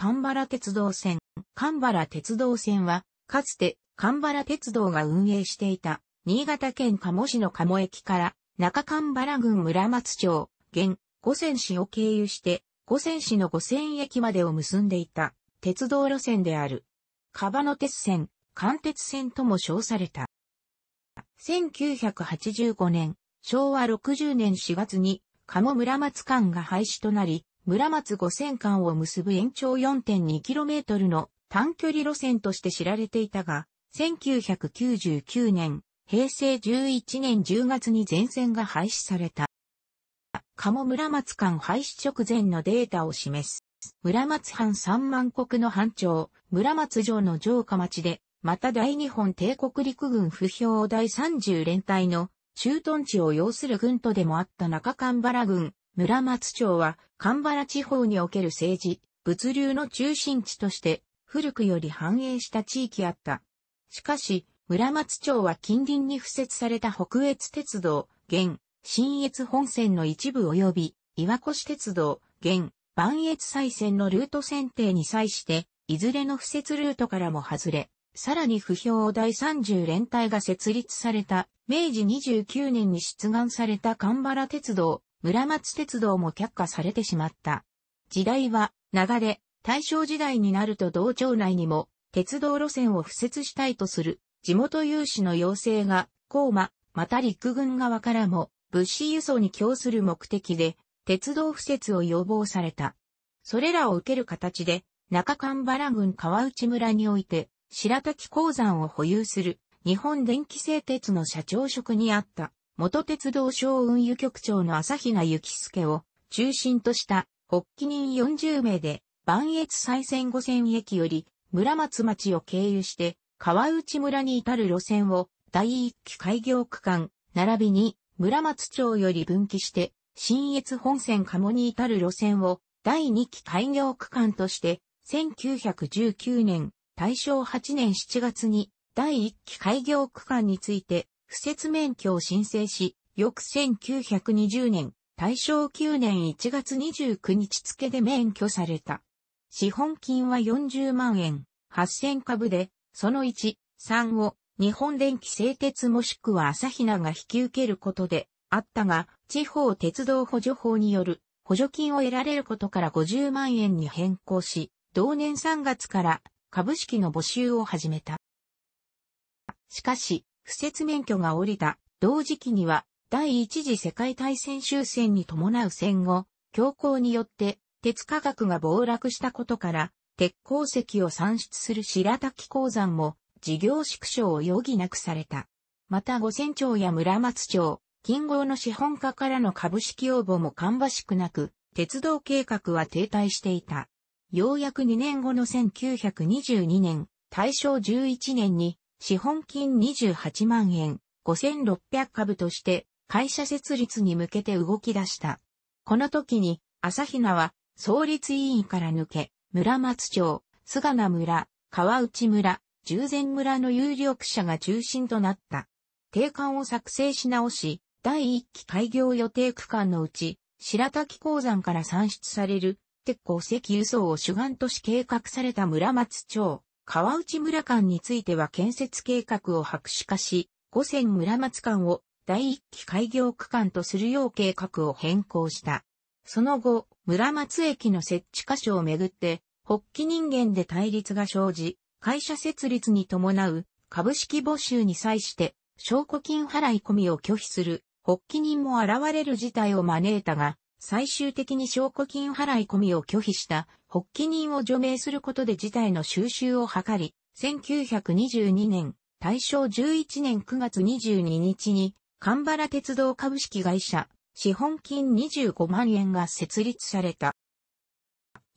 神原鉄道線。神原鉄道線は、かつて神原鉄道が運営していた、新潟県鴨市の鴨駅から中神原郡村松町、現五泉市を経由して、五泉市の五泉駅までを結んでいた鉄道路線である。カバノ鉄線、関鉄線とも称された。1985年、昭和60年4月に、鴨村松間が廃止となり、村松五線間を結ぶ延長 4.2km の短距離路線として知られていたが、1999年、平成11年10月に全線が廃止された。鴨村松間廃止直前のデータを示す。村松藩三万国の藩長、村松城の城下町で、また大日本帝国陸軍不評第30連隊の駐屯地を要する軍都でもあった中神原郡、村松町は、神原地方における政治、物流の中心地として、古くより繁栄した地域あった。しかし、村松町は近隣に付設された北越鉄道、現、新越本線の一部及び、岩越鉄道、現、万越再線のルート選定に際して、いずれの付設ルートからも外れ、さらに不評第30連隊が設立された、明治29年に出願された神原鉄道、村松鉄道も却下されてしまった。時代は、流れ、大正時代になると同町内にも、鉄道路線を敷設したいとする、地元有志の要請が、高馬、また陸軍側からも、物資輸送に供する目的で、鉄道敷設を要望された。それらを受ける形で、中神原郡川内村において、白滝鉱山を保有する日本電気製鉄の社長職にあった元鉄道省運輸局長の朝比奈幸介を中心とした発起人40名で万越再線五線駅より村松町を経由して川内村に至る路線を第一期開業区間並びに村松町より分岐して新越本線鴨に至る路線を第二期開業区間として1919年大正8年7月に第1期開業区間について、不設免許を申請し、翌1920年、大正9年1月29日付で免許された。資本金は40万円、8000株で、その1、3を日本電気製鉄もしくは朝比奈が引き受けることであったが、地方鉄道補助法による補助金を得られることから50万円に変更し、同年3月から株式の募集を始めた。しかし、不設免許が下りた同時期には第一次世界大戦終戦に伴う戦後、強行によって鉄価格が暴落したことから、鉄鉱石を産出する白滝鉱山も事業縮小を余儀なくされた。また五千町や村松町、近郷の資本家からの株式応募も芳しくなく、鉄道計画は停滞していた。ようやく2年後の1922年、大正11年に資本金28万円、5600株として会社設立に向けて動き出した。この時に朝比奈は創立委員から抜け、村松町、菅名村、川内村、従前村の有力者が中心となった。定款を作成し直し、第一期開業予定区間のうち、白滝鉱山から産出される鉄鉱石輸送を主眼とし計画された村松町、川内村間については建設計画を白紙化し、五線村松間を第一期開業区間とするよう計画を変更した。その後、村松駅の設置箇所をめぐって、発起人間で対立が生じ、会社設立に伴う株式募集に際して、証拠金払い込みを拒否する発起人も現れる事態を招いたが、最終的に証拠金払い込みを拒否した発起人を除名することで事態の収集を図り、1922年、大正11年9月22日に、神原鉄道株式会社、資本金25万円が設立された。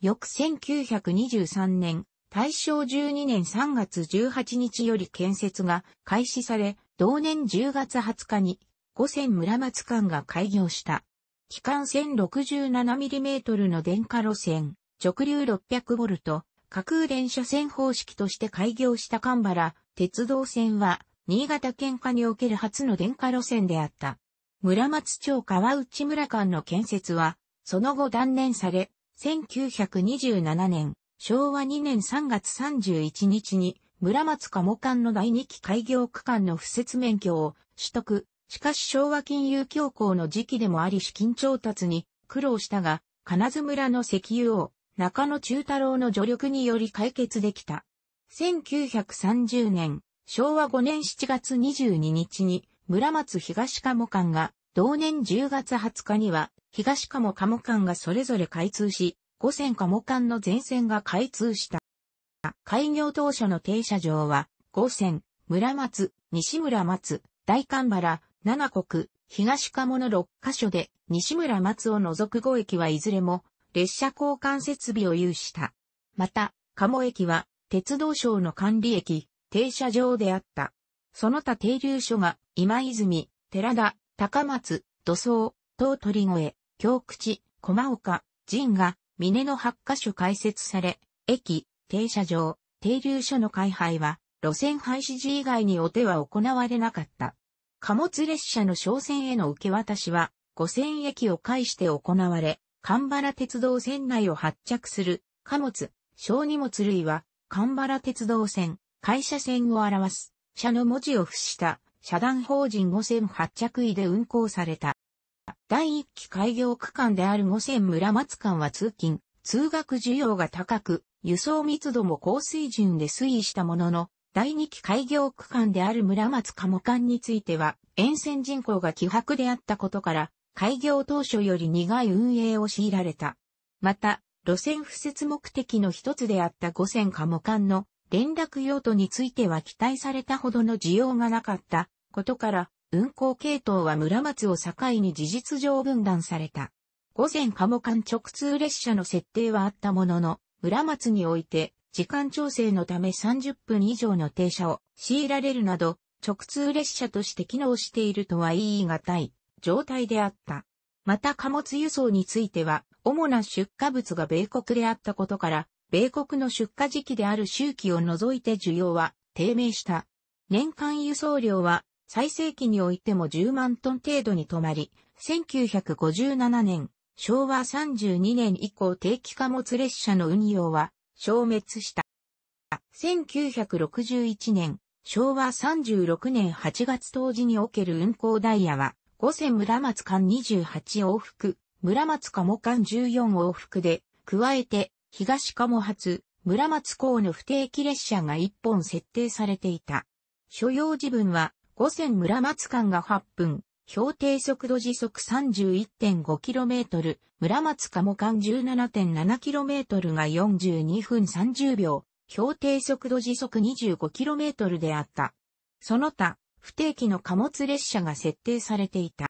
翌1923年、大正12年3月18日より建設が開始され、同年10月20日に、五線村松間が開業した。機関 1067mm の電化路線、直流 600V、架空電車線方式として開業した神原鉄道線は、新潟県下における初の電化路線であった。村松町川内村間の建設は、その後断念され、1927年、昭和2年3月31日に村松鴨間の第2期開業区間の不設免許を取得。しかし昭和金融恐慌の時期でもあり資金調達に苦労したが、金津村の石油王、中野中太郎の助力により解決できた。1930年、昭和5年7月22日に村松東鴨間が、同年10月20日には東鴨鴨間がそれぞれ開通し、五線鴨間の全線が開通した。開業当初の停車場は、五線、村松、西村松、大神原、七国、東鴨の6カ所で、西村松を除く5駅はいずれも、列車交換設備を有した。また、鴨駅は、鉄道省の管理駅、停車場であった。その他停留所が、今泉、寺田、高松、土葬、東鳥越、京口、駒岡、神が、峰の8カ所開設され、駅、停車場、停留所の開廃は、路線廃止時以外にお手は行われなかった。貨物列車の商船への受け渡しは、五線駅を介して行われ、神原鉄道線内を発着する貨物、小荷物類は、神原鉄道線、会社線を表す、社の文字を付した社団法人五線発着位で運行された。第一期開業区間である五線村松間は通勤、通学需要が高く、輸送密度も高水準で推移したものの、第二期開業区間である村松鴨間については、沿線人口が希薄であったことから、開業当初より苦い運営を強いられた。また、路線敷設目的の一つであった五線鴨間の連絡用途については期待されたほどの需要がなかったことから、運行系統は村松を境に事実上分断された。午前鴨間直通列車の設定はあったものの、村松において、時間調整のため30分以上の停車を強いられるなど、直通列車として機能しているとは言い難い状態であった。また貨物輸送については、主な出荷物が米国であったことから、米国の出荷時期である周期を除いて需要は低迷した。年間輸送量は最盛期においても10万トン程度に止まり、1957年、昭和32年以降定期貨物列車の運用は消滅した。1961年、昭和36年8月当時における運行ダイヤは、五線村松間28往復、村松鴨間14往復で、加えて、東鴨発、村松港の不定期列車が1本設定されていた。所要時分は、五線村松間が8分、標定速度時速 31.5km、村松鴨間 17.7km が42分30秒、標定速度時速 25km であった。その他、不定期の貨物列車が設定されていた。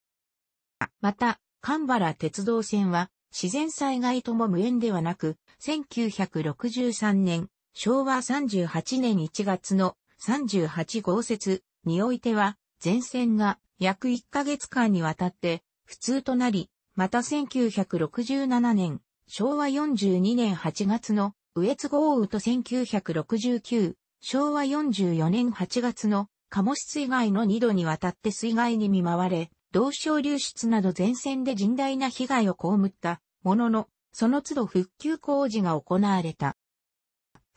また、神原鉄道線は自然災害とも無縁ではなく、1963年、昭和38年1月の38号節においては、全線が約1ヶ月間にわたって普通となり、また1967年、昭和42年8月の上津豪雨と1969、昭和44年8月の貨物水害の2度にわたって水害に見舞われ、同省流出など前線で甚大な被害を被ったものの、その都度復旧工事が行われた。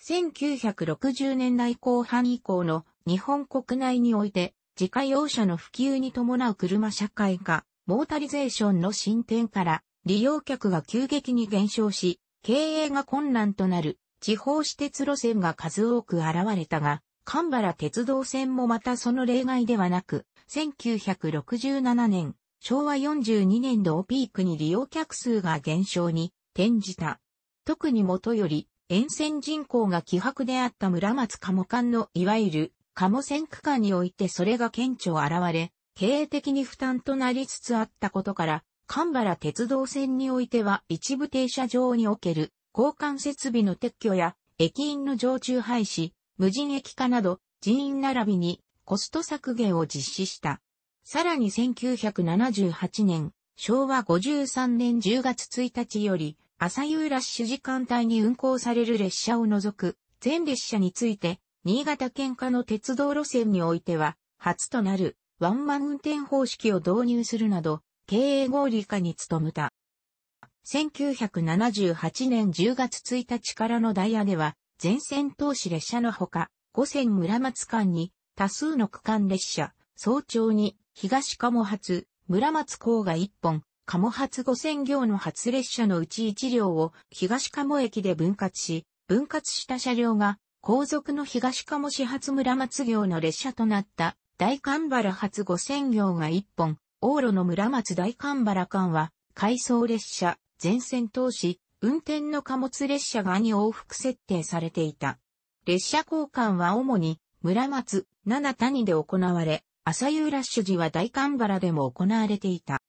1960年代後半以降の日本国内において自家用車の普及に伴う車社会化、モータリゼーションの進展から利用客が急激に減少し、経営が困難となる地方私鉄路線が数多く現れたが、神原鉄道線もまたその例外ではなく、1967年、昭和42年度をピークに利用客数が減少に転じた。特にもとより、沿線人口が希薄であった村松鴨間のいわゆる鴨線区間においてそれが顕著現れ、経営的に負担となりつつあったことから、神原鉄道線においては一部停車場における交換設備の撤去や駅員の常駐廃止、無人駅化など人員並びにコスト削減を実施した。さらに1978年、昭和53年10月1日より朝夕ラッシュ時間帯に運行される列車を除く全列車について新潟県下の鉄道路線においては、初となるワンマン運転方式を導入するなど、経営合理化に努めた。1978年10月1日からのダイヤでは、全線投資列車のほか、五線村松間に多数の区間列車、早朝に東鴨発、村松港が1本、鴨発五線行の初列車のうち1両を東鴨駅で分割し、分割した車両が後続の東鴨市発村松行の列車となった大神原発五線行が1本、往路の村松大神原間は回送列車、全線通し、運転の貨物列車が2往復設定されていた。列車交換は主に村松、七谷で行われ、朝夕ラッシュ時は大神原でも行われていた。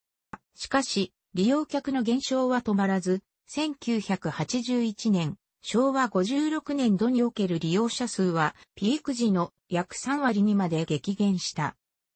しかし、利用客の減少は止まらず、1981年、昭和56年度における利用者数は、ピーク時の約3割にまで激減した。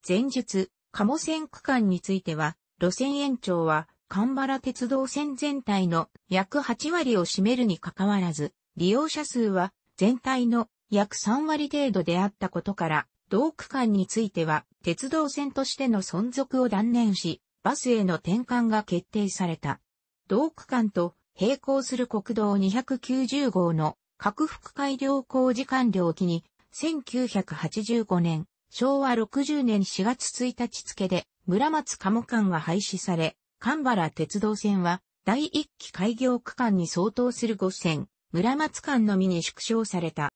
前述、鴨線区間については、路線延長は、神原鉄道線全体の約8割を占めるにかかわらず、利用者数は全体の約3割程度であったことから、同区間については鉄道線としての存続を断念し、バスへの転換が決定された。同区間と並行する国道290号の各副改良工事完了期に、1985年、昭和60年4月1日付で村松鴨間が廃止され、神原鉄道線は第一期開業区間に相当する5線、村松間のみに縮小された。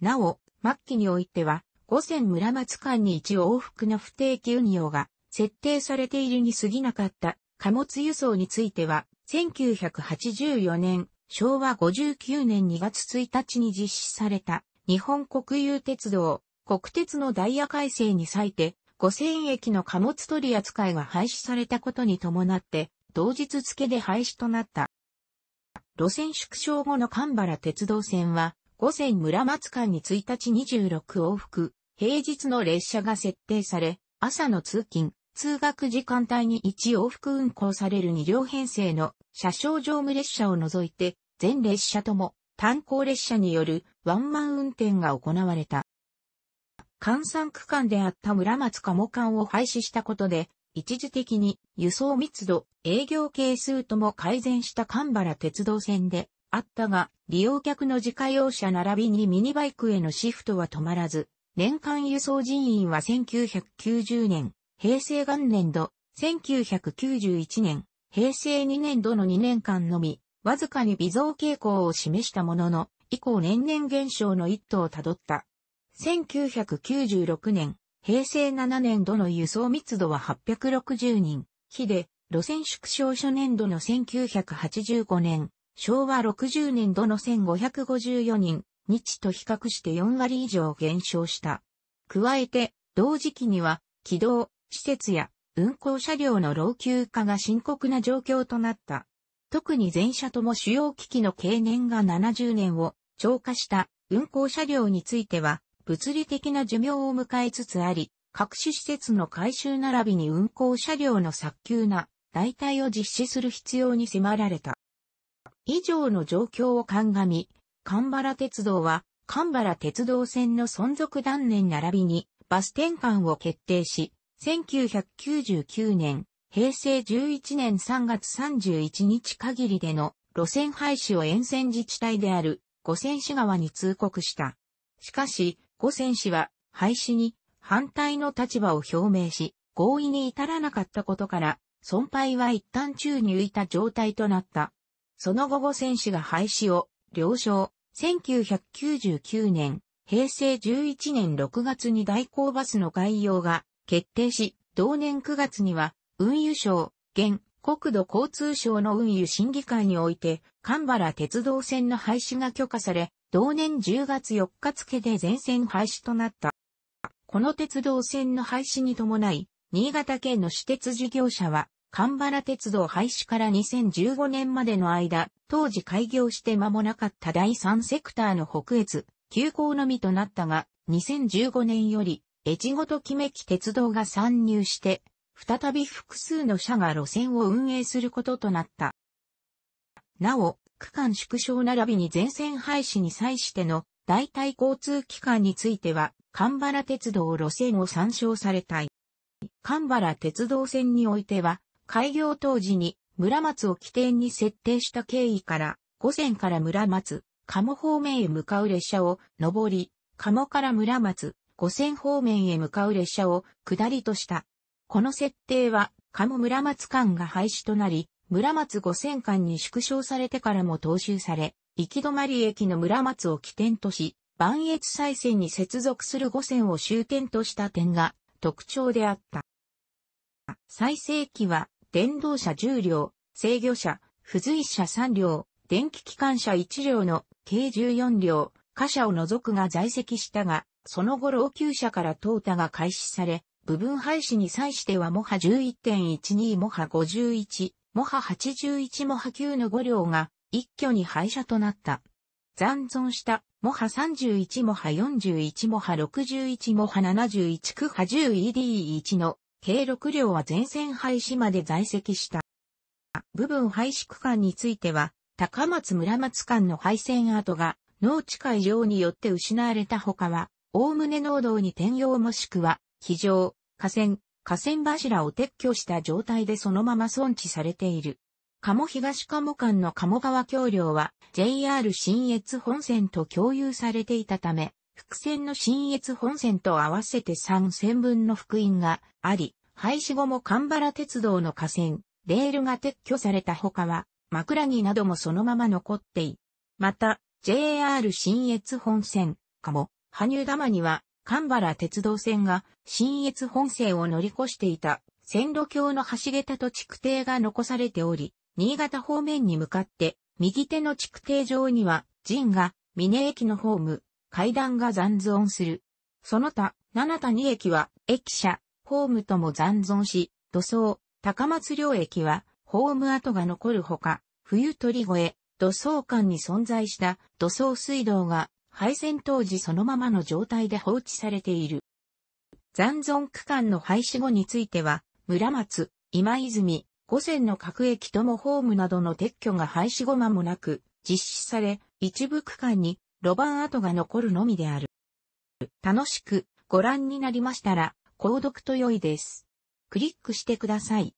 なお、末期においては、五線村松間に一往復の不定期運用が設定されているに過ぎなかった貨物輸送については、1984年、昭和59年2月1日に実施された日本国有鉄道、国鉄のダイヤ改正に際て、五線駅の貨物取り扱いが廃止されたことに伴って、同日付で廃止となった。路線縮小後の神原鉄道線は、午前村松間に1日26往復、平日の列車が設定され、朝の通勤、通学時間帯に1往復運行される2両編成の車掌乗務列車を除いて、全列車とも単行列車によるワンマン運転が行われた。換算区間であった村松鴨間を廃止したことで、一時的に輸送密度、営業係数とも改善した神原鉄道線で、あったが、利用客の自家用車並びにミニバイクへのシフトは止まらず、年間輸送人員は1990年、平成元年度、1991年、平成2年度の2年間のみ、わずかに微増傾向を示したものの、以降年々減少の一途をたどった。1996年、平成7年度の輸送密度は860人、日で、路線縮小初年度の1985年、昭和60年度の1554人、日と比較して4割以上減少した。加えて、同時期には、軌道、施設や運行車両の老朽化が深刻な状況となった。特に全車とも主要機器の経年が70年を超過した運行車両については、物理的な寿命を迎えつつあり、各種施設の改修並びに運行車両の早急な代替を実施する必要に迫られた。以上の状況を鑑み、神原鉄道は、神原鉄道線の存続断念並びに、バス転換を決定し、1999年、平成11年3月31日限りでの路線廃止を沿線自治体である五線市側に通告した。しかし、五線市は廃止に反対の立場を表明し、合意に至らなかったことから、損廃は一旦宙に浮いた状態となった。その後後選手が廃止を了承。1999年、平成11年6月に代行バスの概要が決定し、同年9月には運輸省、現国土交通省の運輸審議会において、神原鉄道線の廃止が許可され、同年10月4日付で全線廃止となった。この鉄道線の廃止に伴い、新潟県の私鉄事業者は、神原鉄道廃止から2015年までの間、当時開業して間もなかった第三セクターの北越、急行のみとなったが、2015年より、越後ときめき鉄道が参入して、再び複数の社が路線を運営することとなった。なお、区間縮小並びに全線廃止に際しての代替交通機関については、神原鉄道路線を参照されたい。神原鉄道線においては、開業当時に村松を起点に設定した経緯から、五線から村松、鴨方面へ向かう列車を上り、鴨から村松、五線方面へ向かう列車を下りとした。この設定は、鴨村松間が廃止となり、村松五線間に縮小されてからも踏襲され、行き止まり駅の村松を起点とし、万越再線に接続する五線を終点とした点が特徴であった。最盛期は、電動車10両、制御車、付随車3両、電気機関車1両の計14両、貨車を除くが在籍したが、その後老朽車から淘汰が開始され、部分廃止に際してはモハ11.12モハ51、モハ81モハ9の5両が一挙に廃車となった。残存したモハ31モハ41モハ61モハ71区波 10ED1 の計6両は全線廃止まで在籍した。部分廃止区間については、高松村松間の廃線跡が農地会場によって失われた他は、大宗農道に転用もしくは、非常、河川、河川柱を撤去した状態でそのまま存置されている。鴨東鴨間の鴨川橋梁は JR 新越本線と共有されていたため、伏線の新越本線と合わせて3線分の福音があり、廃止後も神原鉄道の河川、レールが撤去された他は、枕木などもそのまま残ってい。また、JR 新越本線、鴨、羽生玉には、神原鉄道線が新越本線を乗り越していた線路橋の橋桁と築堤が残されており、新潟方面に向かって右手の築堤上には陣が峰駅のホーム、階段が残存する。その他、七谷駅は駅舎、ホームとも残存し、土層、高松両駅はホーム跡が残るほか、冬鳥越、土層間に存在した土層水道が廃線当時そのままの状態で放置されている。残存区間の廃止後については、村松、今泉、五線の各駅ともホームなどの撤去が廃止後間もなく実施され、一部区間に路盤跡が残るのみである。楽しくご覧になりましたら、購読と良いです。クリックしてください。